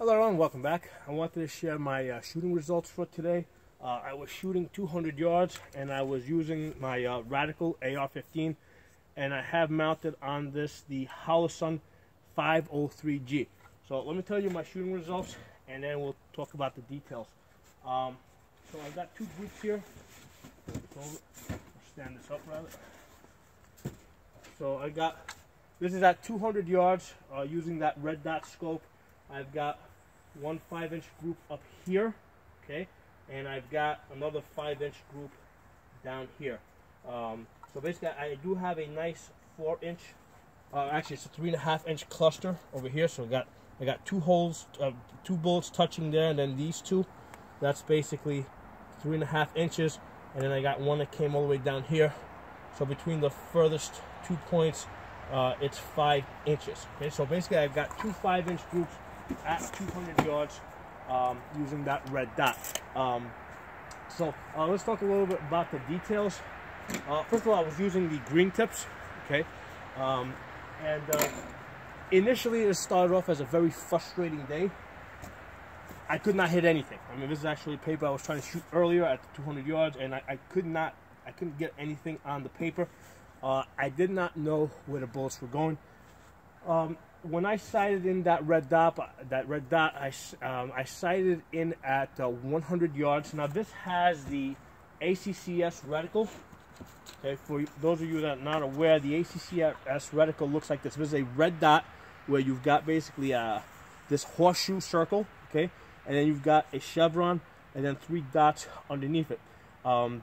Hello everyone, welcome back. I wanted to share my uh, shooting results for today. Uh, I was shooting 200 yards and I was using my uh, Radical AR-15 and I have mounted on this the Holosun 503G. So let me tell you my shooting results and then we'll talk about the details. Um, so I've got two groups here. Stand this up rather. So I got, this is at 200 yards uh, using that red dot scope. I've got one five inch group up here, okay, and I've got another five inch group down here. Um, so basically I do have a nice four inch, uh, actually it's a three and a half inch cluster over here. So I got I got two holes, uh, two bolts touching there, and then these two. That's basically three and a half inches, and then I got one that came all the way down here. So between the furthest two points, uh, it's five inches. Okay, so basically I've got two five inch groups at 200 yards um, using that red dot. Um, so uh, let's talk a little bit about the details. Uh, first of all, I was using the green tips, okay, um, and uh, initially it started off as a very frustrating day. I could not hit anything. I mean, this is actually paper I was trying to shoot earlier at 200 yards, and I, I could not, I couldn't get anything on the paper. Uh, I did not know where the bullets were going. Um, when I sighted in that red dot, that red dot, I, um, I sighted in at uh, 100 yards. Now this has the ACSS reticle. Okay, for those of you that are not aware, the ACSS reticle looks like this. This is a red dot where you've got basically uh, this horseshoe circle, okay, and then you've got a chevron and then three dots underneath it. Um,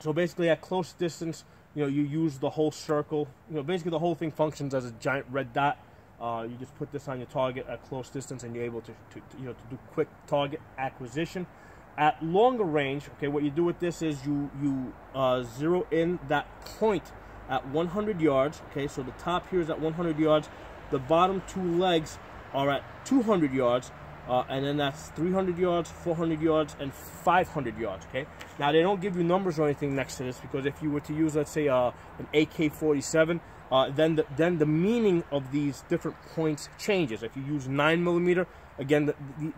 so basically, at close distance, you know, you use the whole circle. You know, basically the whole thing functions as a giant red dot. Uh, you just put this on your target at close distance, and you're able to, to, to, you know to do quick target acquisition. At longer range, okay, what you do with this is you you uh, zero in that point at 100 yards. Okay, so the top here is at 100 yards. The bottom two legs are at 200 yards, uh, and then that's 300 yards, 400 yards, and 500 yards. Okay. Now they don't give you numbers or anything next to this because if you were to use, let's say, uh, an AK-47, uh, then the, then the meaning of these different points changes. If you use nine millimeter, again, the,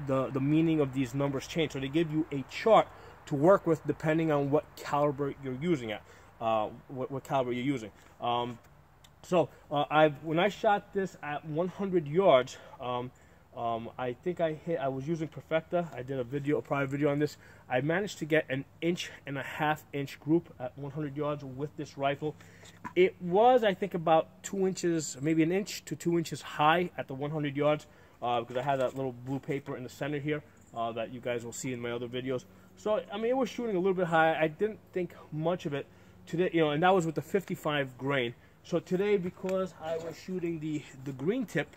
the the meaning of these numbers change. So they give you a chart to work with depending on what caliber you're using at, uh, what, what, caliber you're using. Um, so uh, I when I shot this at 100 yards. Um, um, I think I hit, I was using Perfecta. I did a video, a prior video on this. I managed to get an inch and a half inch group at 100 yards with this rifle. It was, I think, about two inches, maybe an inch to two inches high at the 100 yards uh, because I had that little blue paper in the center here uh, that you guys will see in my other videos. So, I mean, it was shooting a little bit high. I didn't think much of it today, you know, and that was with the 55 grain. So today, because I was shooting the, the green tip,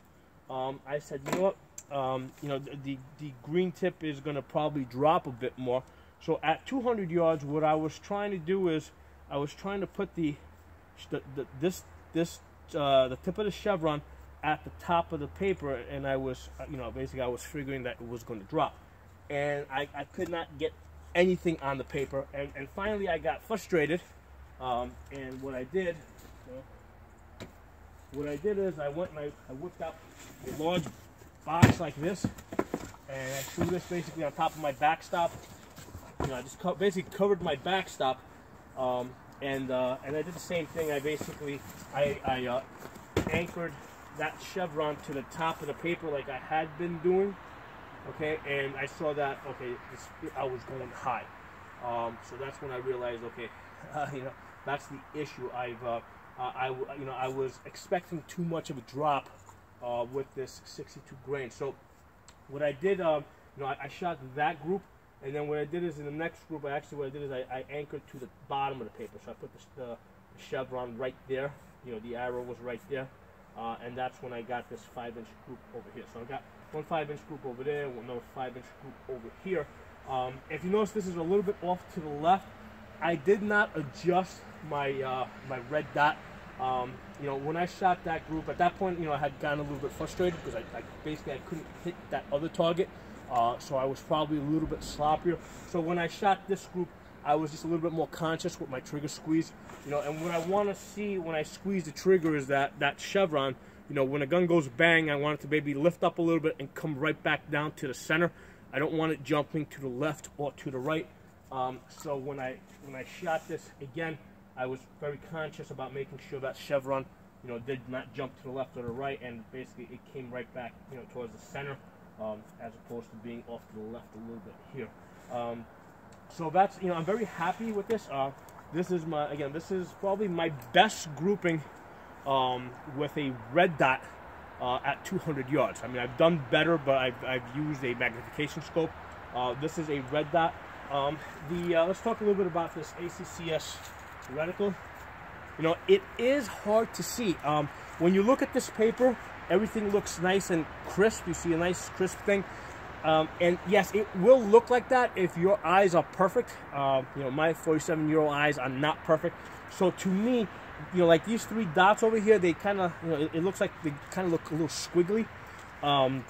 um, I said, you know what, um, you know, the, the green tip is going to probably drop a bit more. So at 200 yards, what I was trying to do is I was trying to put the, the, the this this uh, the tip of the chevron at the top of the paper, and I was uh, you know basically I was figuring that it was going to drop, and I, I could not get anything on the paper, and, and finally I got frustrated, um, and what I did. You know, what I did is I went and I, I whipped out a large box like this, and I threw this basically on top of my backstop. You know, I just co basically covered my backstop, um, and uh, and I did the same thing. I basically I, I uh, anchored that chevron to the top of the paper like I had been doing. Okay, and I saw that okay, this, I was going high. Um, so that's when I realized okay, uh, you know, that's the issue. I've uh, I you know I was expecting too much of a drop uh, with this 62 grain. So what I did, um, you know, I, I, shot that group, and then what I did is in the next group, I actually what I did is I, I anchored to the bottom of the paper. So I put the, the, chevron right there. You know, the arrow was right there, uh, and that's when I got this five-inch group over here. So I got one five-inch group over there, another five-inch group over here. Um, if you notice, this is a little bit off to the left. I did not adjust my uh, my red dot um, you know, when I shot that group, at that point, you know, I had gotten a little bit frustrated because I, I basically I couldn't hit that other target. Uh, so I was probably a little bit sloppier. So when I shot this group, I was just a little bit more conscious with my trigger squeeze. You know, and what I want to see when I squeeze the trigger is that that chevron you know, when a gun goes bang, I want it to maybe lift up a little bit and come right back down to the center. I don't want it jumping to the left or to the right. Um, so when I when I shot this again, I was very conscious about making sure that chevron, you know, did not jump to the left or the right, and basically it came right back, you know, towards the center, um, as opposed to being off to the left a little bit here. Um, so that's you know I'm very happy with this. Uh, this is my again this is probably my best grouping um, with a red dot uh, at 200 yards. I mean, I've done better, but I've, I've used a magnification scope. Uh, this is a red dot. Um, the uh, let's talk a little bit about this ACSS reticle. You know, it is hard to see. Um, when you look at this paper, everything looks nice and crisp. You see a nice crisp thing. Um, and yes, it will look like that if your eyes are perfect. Uh, you know, my 47-year-old eyes are not perfect. So to me, you know, like these three dots over here, they kind of, you know, it, it, looks like they kind of look a little squiggly. Um,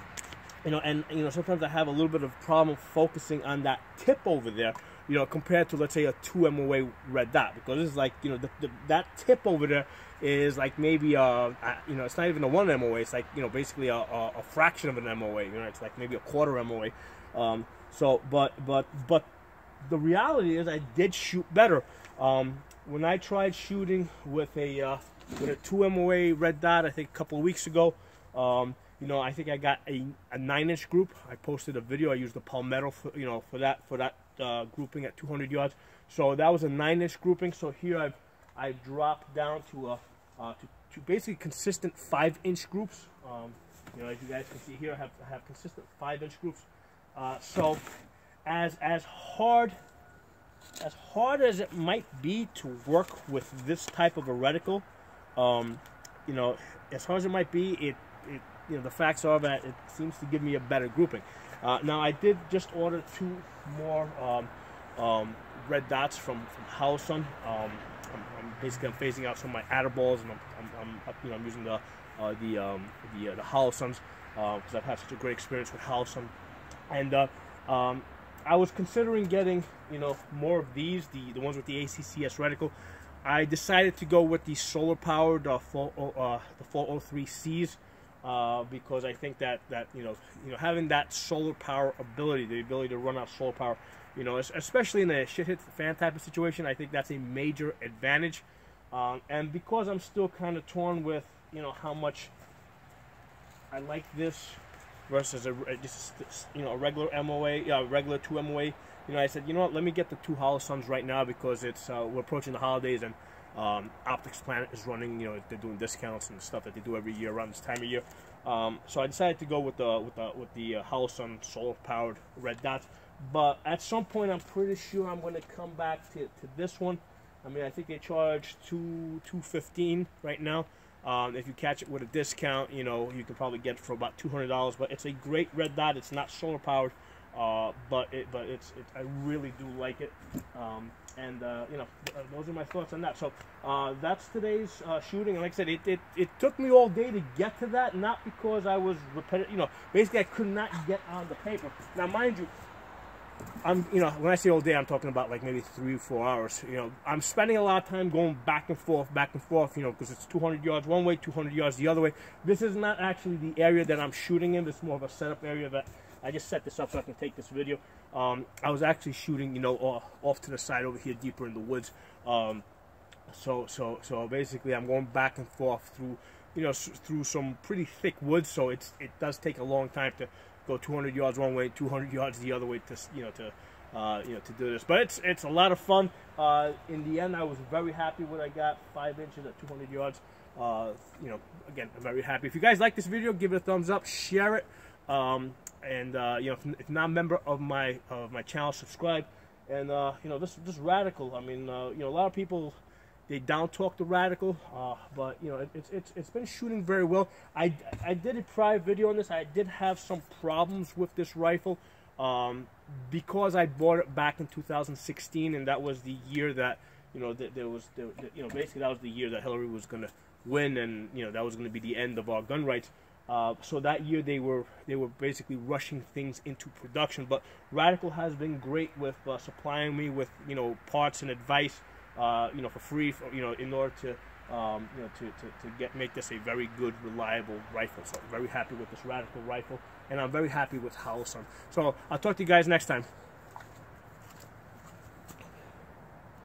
you know, and, you know, sometimes I have a little bit of problem focusing on that tip over there, you know, compared to, let's say, a 2 MOA red dot. Because it's like, you know, the, the, that tip over there is like maybe, a, a, you know, it's not even a 1 MOA. It's like, you know, basically a, a, a, fraction of an MOA. You know, it's like maybe a quarter MOA. Um, so, but, but, but the reality is I did shoot better. Um, when I tried shooting with a uh, with a 2 MOA red dot, I think a couple of weeks ago, um, you know, I think I got a, a nine inch group. I posted a video. I used the Palmetto, for, you know, for that for that uh, grouping at 200 yards. So that was a nine inch grouping. So here I've I've dropped down to a uh, to, to basically consistent five inch groups. Um, you know, as you guys can see here, I have I have consistent five inch groups. Uh, so as as hard as hard as it might be to work with this type of a reticle, um, you know, as hard as it might be, it, it, you know, the facts are that it seems to give me a better grouping. Uh, now, I did just order two more um, um, red dots from from Holosun. Um, I'm, I'm, basically I'm phasing out some of my Adderballs, and I'm, I'm, I'm you know I'm using the uh, the um, the uh, the Holosuns because uh, I've had such a great experience with Holosun, and uh, um, I was considering getting, you know, more of these, the, the ones with the ACSS reticle. I decided to go with the solar powered uh, full, uh, the 403Cs uh, because I think that, that you know you know having that solar power ability, the ability to run out solar power, you know, especially in a shit hit fan type of situation, I think that's a major advantage. Um, and because I'm still kind of torn with you know how much I like this versus a, just you know a regular MOA, yeah, regular two MOA. You know, I said, you know what, let me get the two Holosuns right now because it's uh, we're approaching the holidays and um, Optics Planet is running. You know, they're doing discounts and stuff that they do every year around this time of year. Um, so I decided to go with the with the with the uh, Holosun solar powered red dots. But at some point, I'm pretty sure I'm going to come back to, to this one. I mean, I think they charge two two fifteen right now. Um, if you catch it with a discount, you know, you can probably get it for about $200. But it's a great red dot. It's not solar powered, uh, but it, but it's, it, I really do like it. Um, and uh, you know, uh, those are my thoughts on that. So uh, that's today's uh, shooting. And like I said, it, it, it took me all day to get to that, not because I was repetitive. You know, basically I could not get on the paper. Now, mind you, I'm, you know, when I say all day, I'm talking about like maybe three or four hours. You know, I'm spending a lot of time going back and forth, back and forth, you know, because it's 200 yards one way, 200 yards the other way. This is not actually the area that I'm shooting in. This is more of a setup area that I just set this up so I can take this video. Um, I was actually shooting, you know, off, off to the side over here, deeper in the woods. Um, so, so, so basically, I'm going back and forth through, you know, through some pretty thick woods. So it's it does take a long time to go 200 yards one way, 200 yards the other way to you know to uh, you know to do this. But it's it's a lot of fun. Uh, in the end, I was very happy when I got five inches at 200 yards. Uh, you know, again, I'm very happy. If you guys like this video, give it a thumbs up, share it, um, and uh, you know, if, if, not a member of my of my channel, subscribe. And uh, you know, this this radical. I mean, uh, you know, a lot of people they down talk the radical, uh, but you know it, it's it's it's been shooting very well. I I did a prior video on this. I did have some problems with this rifle um, because I bought it back in 2016, and that was the year that you know that there was you know basically that was the year that Hillary was going to win, and you know that was going to be the end of our gun rights. Uh, so that year they were they were basically rushing things into production. But Radical has been great with uh, supplying me with you know parts and advice uh, you know, for free, for, you know, in order to um, you know, to, to, to get make this a very good, reliable rifle. So I'm very happy with this Radical rifle, and I'm very happy with Holosun. So I'll talk to you guys next time.